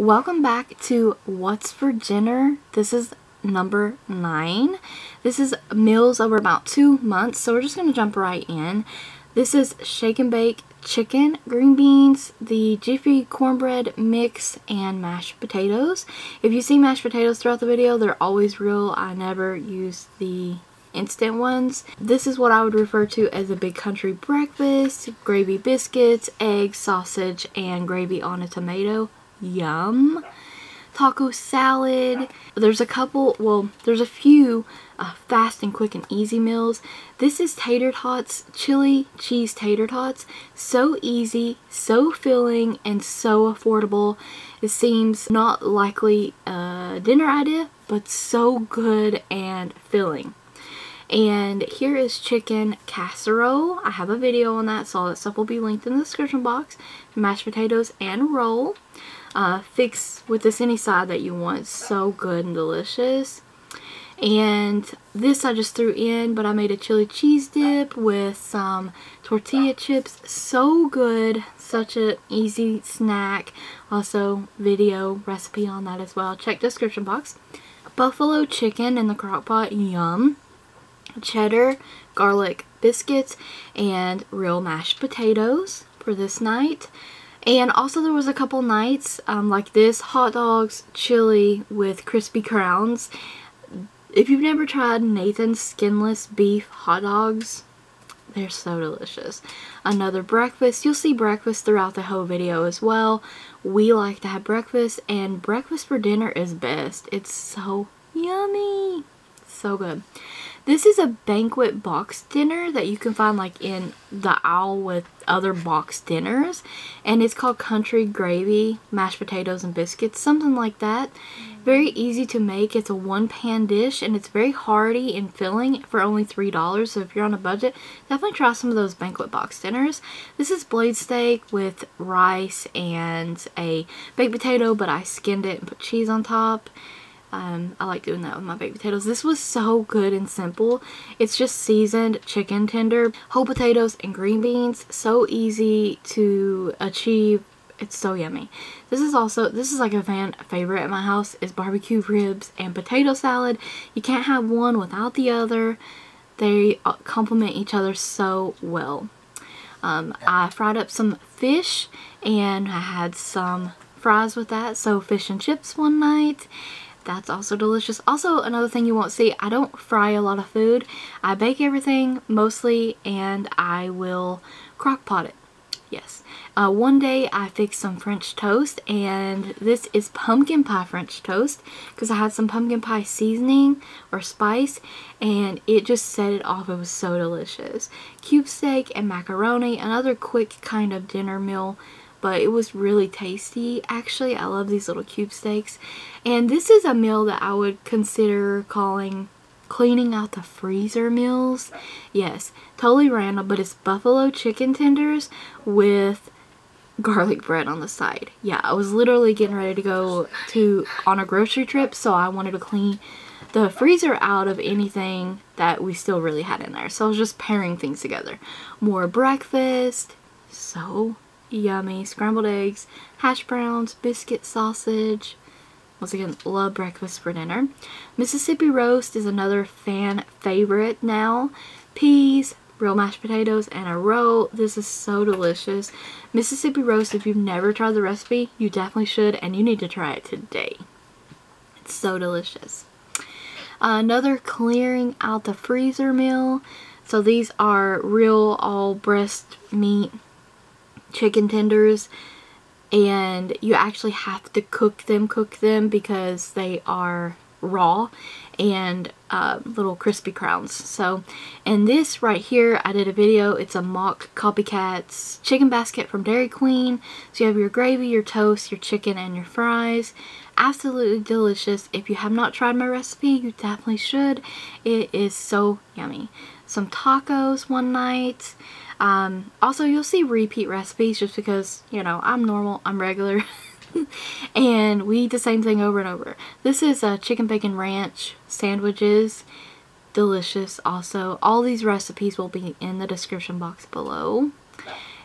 Welcome back to What's for Dinner. This is number nine. This is meals over about two months, so we're just going to jump right in. This is shake and bake chicken, green beans, the Jiffy cornbread mix, and mashed potatoes. If you see mashed potatoes throughout the video, they're always real. I never use the instant ones. This is what I would refer to as a big country breakfast. Gravy biscuits, eggs, sausage, and gravy on a tomato. Yum. Taco salad. There's a couple, well, there's a few uh, fast and quick and easy meals. This is tater tots, chili cheese tater tots. So easy, so filling, and so affordable. It seems not likely a dinner idea, but so good and filling. And here is chicken casserole. I have a video on that, so all that stuff will be linked in the description box. Mashed potatoes and roll. Uh, fix with this any side that you want. So good and delicious. And this I just threw in, but I made a chili cheese dip with some tortilla chips. So good. Such an easy snack. Also, video recipe on that as well. Check description box. Buffalo chicken in the crock pot. Yum. Cheddar, garlic biscuits, and real mashed potatoes for this night. And also there was a couple nights um, like this, hot dogs, chili with crispy crowns. If you've never tried Nathan's skinless beef hot dogs, they're so delicious. Another breakfast. You'll see breakfast throughout the whole video as well. We like to have breakfast and breakfast for dinner is best. It's so yummy. So good. This is a banquet box dinner that you can find like in the aisle with other box dinners. And it's called Country Gravy, Mashed Potatoes and Biscuits, something like that. Very easy to make. It's a one pan dish and it's very hearty and filling for only $3. So if you're on a budget, definitely try some of those banquet box dinners. This is blade steak with rice and a baked potato, but I skinned it and put cheese on top. Um, I like doing that with my baked potatoes. This was so good and simple. It's just seasoned chicken tender, whole potatoes, and green beans. So easy to achieve. It's so yummy. This is also, this is like a fan favorite at my house is barbecue ribs and potato salad. You can't have one without the other. They uh, complement each other so well. Um, I fried up some fish and I had some fries with that. So fish and chips one night that's also delicious. Also, another thing you won't see, I don't fry a lot of food. I bake everything mostly and I will crock pot it. Yes. Uh, one day I fixed some French toast and this is pumpkin pie French toast because I had some pumpkin pie seasoning or spice and it just set it off. It was so delicious. Cube steak and macaroni, another quick kind of dinner meal but it was really tasty. Actually, I love these little cube steaks. And this is a meal that I would consider calling cleaning out the freezer meals. Yes, totally random, but it's buffalo chicken tenders with garlic bread on the side. Yeah, I was literally getting ready to go to on a grocery trip, so I wanted to clean the freezer out of anything that we still really had in there. So I was just pairing things together. More breakfast. So yummy. Scrambled eggs, hash browns, biscuit sausage. Once again, love breakfast for dinner. Mississippi roast is another fan favorite now. Peas, real mashed potatoes, and a roll. This is so delicious. Mississippi roast, if you've never tried the recipe, you definitely should, and you need to try it today. It's so delicious. another clearing out the freezer meal. So these are real all breast meat chicken tenders and you actually have to cook them cook them because they are raw and uh, little crispy crowns. So and this right here I did a video. It's a mock copycats chicken basket from Dairy Queen. So you have your gravy your toast your chicken and your fries. Absolutely delicious. If you have not tried my recipe you definitely should. It is so yummy some tacos one night um, also, you'll see repeat recipes just because, you know, I'm normal, I'm regular. and we eat the same thing over and over. This is a chicken bacon ranch sandwiches. Delicious also. All these recipes will be in the description box below.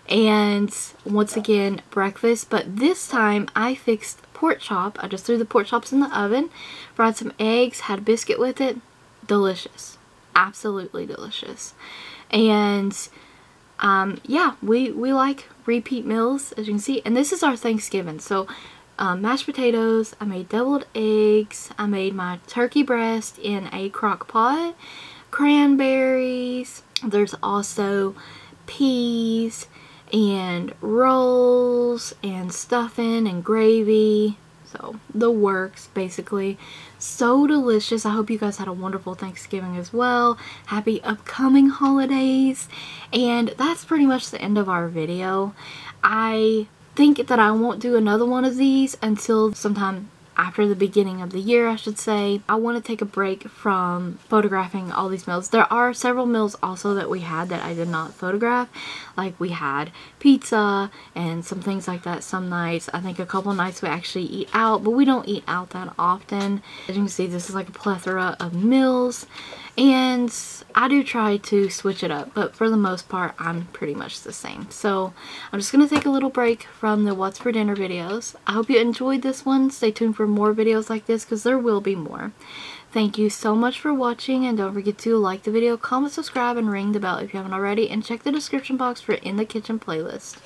And once again, breakfast. But this time I fixed pork chop. I just threw the pork chops in the oven, fried some eggs, had a biscuit with it. Delicious. Absolutely delicious. And um, yeah, we, we like repeat meals, as you can see. And this is our Thanksgiving. So um, mashed potatoes, I made deviled eggs, I made my turkey breast in a crock pot, cranberries, there's also peas and rolls and stuffing and gravy. So the works basically. So delicious. I hope you guys had a wonderful Thanksgiving as well. Happy upcoming holidays. And that's pretty much the end of our video. I think that I won't do another one of these until sometime after the beginning of the year, I should say. I want to take a break from photographing all these meals. There are several meals also that we had that I did not photograph. Like we had pizza and some things like that some nights. I think a couple nights we actually eat out, but we don't eat out that often. As you can see, this is like a plethora of meals. And I do try to switch it up, but for the most part, I'm pretty much the same. So I'm just going to take a little break from the What's for Dinner videos. I hope you enjoyed this one. Stay tuned for more videos like this because there will be more. Thank you so much for watching and don't forget to like the video, comment, subscribe, and ring the bell if you haven't already. And check the description box for In the Kitchen playlist.